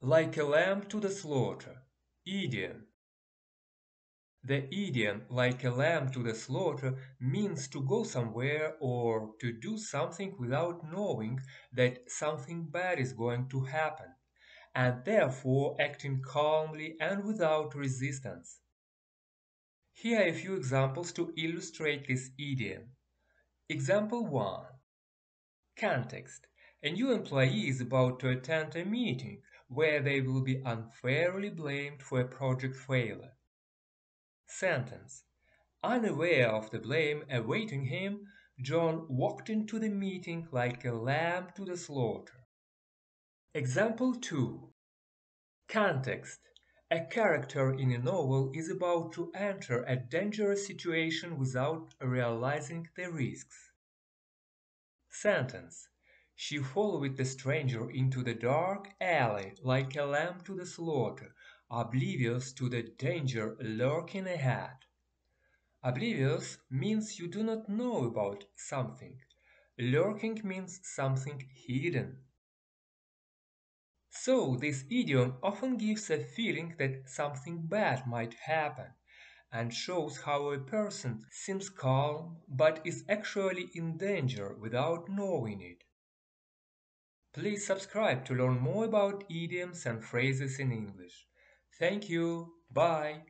Like a lamb to the slaughter. Idiom. The idiom like a lamb to the slaughter means to go somewhere or to do something without knowing that something bad is going to happen, and therefore acting calmly and without resistance. Here are a few examples to illustrate this idiom. Example 1. Context. A new employee is about to attend a meeting where they will be unfairly blamed for a project failure. Sentence. Unaware of the blame awaiting him, John walked into the meeting like a lamb to the slaughter. Example 2. Context. A character in a novel is about to enter a dangerous situation without realizing the risks. Sentence. She followed the stranger into the dark alley like a lamb to the slaughter, oblivious to the danger lurking ahead. Oblivious means you do not know about something. Lurking means something hidden. So this idiom often gives a feeling that something bad might happen and shows how a person seems calm but is actually in danger without knowing it. Please subscribe to learn more about idioms and phrases in English. Thank you. Bye.